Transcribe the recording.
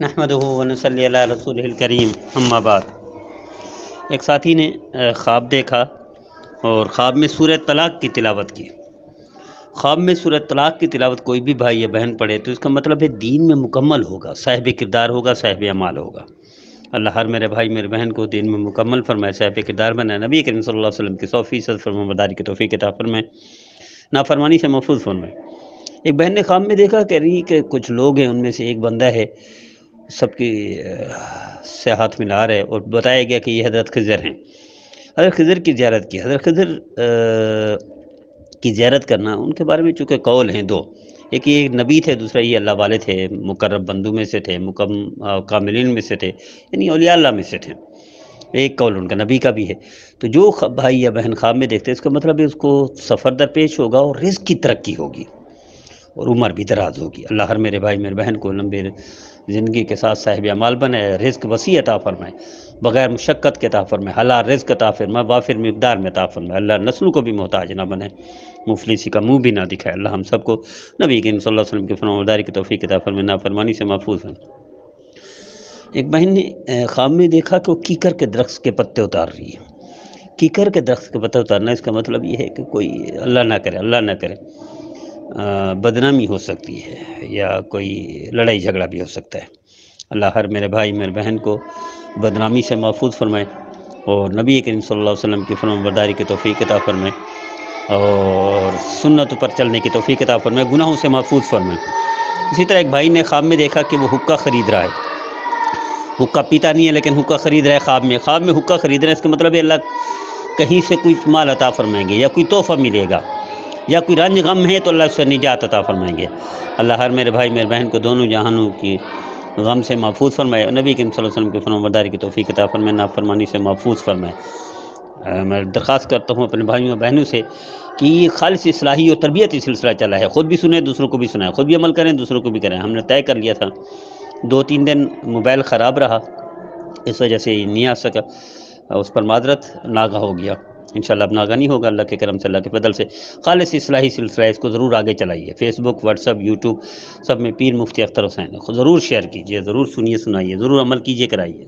نحمد ونسلی علی رسول الکریم، اما بعد۔ ایک ساتھی نے خواب دیکھا اور خواب میں سورت طلاق کی تلاوت کی۔ خواب میں سورت طلاق کی تلاوت کوئی بھی بھائی یا بہن پڑھے تو اس کا مطلب ہے دین میں مکمل ہوگا، صاحب کردار ہوگا، صاحب اعمال ہوگا۔ اللہ ہر میرے بھائی، میرے بہن کو دین میں مکمل فرمائے، صاحب کردار بنائے۔ نبی کریم صلی اللہ علیہ وسلم کی سو فیصد فرما مداری کی توفیق عطا فرمائے، نافرمانی سے محفوظ فرمائے۔ ایک بہن نے خواب میں دیکھا، کہہ رہی کہ کچھ لوگ ہیں، ان میں سے ایک بندہ ہے سب کی سے ہاتھ ملا رہے اور بتایا گیا کہ یہ حضرت خضر ہیں۔ حضرت خضر کی زیارت کی۔ حضرت خضر کی زیارت کرنا ان کے بارے میں چونکہ قول ہیں دو۔ ایک یہ نبی تھے، دوسرا یہ اللہ والے تھے، مقرب بندو میں سے تھے مکم کاملین میں سے تھے یعنی اولیاء اللہ میں سے تھے۔ ایک قول ان کا نبی کا بھی ہے۔ تو جو بھائی یا بہن خواب میں دیکھتے ہیں، اس کا مطلب ہے اس کو سفر درپیش ہوگا اور رزق کی ترقی ہوگی۔ اور عمر بھی دراز ہوگی۔ اللہ ہر میرے بھائی، میرے بہن کو لمبے زندگی کے ساتھ صاحب عمال بنے، رزق وسیع عطا فرمائے، بغیر مشقت کے عطا فرمائے، حلال رزق عطا فرمائے، وافر مقدار میں عطا فرمائے۔ اللہ نسلوں کو بھی محتاج نہ بنے، مفلسی کا منہ بھی نہ دکھائے۔ اللہ ہم سب کو نبی کریم صلی اللہ علیہ وسلم کے فرمارداری کی توفیق عطا فرمائے، نافرمانی سے محفوظ ہیں ایک بہن نے خواب میں دیکھا کہ وہ کیکر کے درخت کے پتے اتار رہی ہے۔ کیکر کے درخت کے پتے اتارنا اس کا مطلب یہ ہے کہ کوئی اللہ نہ کرے، اللہ نہ کرے۔ بدنامی ہو سکتی ہے یا کوئی لڑائی جھگڑا بھی ہو سکتا ہے۔ اللہ ہر میرے بھائی، میرے بہن کو بدنامی سے محفوظ فرمائے اور نبی کریم صلی اللہ علیہ وسلم کی فرم برداری کی توفیق عطا فرمائے اور سنت پر چلنے کی توفیق عطا فرمائے، گناہوں سے محفوظ فرمائے۔ اسی طرح ایک بھائی نے خواب میں دیکھا کہ وہ حکا خرید رہا ہے۔ حکا پیتا نہیں ہے لیکن حکا خرید رہا ہے خواب میں۔ خواب میں حکا خرید رہا ہے، اس کا مطلب ہے اللہ کہیں سے کوئی مال عطا فرمائیں گے یا کوئی تحفہ ملے گا۔ یا کوئی رنج غم ہے تو اللہ اس سے نجات عطا فرمائیں گے۔ اللہ ہر میرے بھائی، میرے بہن کو دونوں جہانوں کی غم سے محفوظ فرمائے۔ نبی کریم صلی اللہ علیہ وسلم کی فرم برداری کی توفیق عطا فرمائے، نافرمانی سے محفوظ فرمائے۔ میں درخواست کرتا ہوں اپنے بھائیوں بہنوں سے کہ یہ خالص اصلاحی اور تربیتی سلسلہ چلا ہے۔ خود بھی سنیں، دوسروں کو بھی سنائیں۔ خود بھی عمل کریں، دوسروں کو بھی کریں۔ ہم نے طے کر لیا تھا۔ دو تین دن موبائل خراب رہا۔ اس وجہ سے نہیں آ سکا۔ اس پر معذرت ناگاہ ہو گیا۔ انشاءاللہ اب ناغانی ہوگا، اللہ کے کرم سے، اللہ کے فضل سے۔ خالص اصلاحی سلسلہ اس کو ضرور آگے چلائیے۔ Facebook WhatsApp YouTube سب میں پیر مفتی اختر حسین۔ ضرور شیئر کیجیے ضرور سنیے، سنائیے، ضرور عمل کیجیے کرائیے۔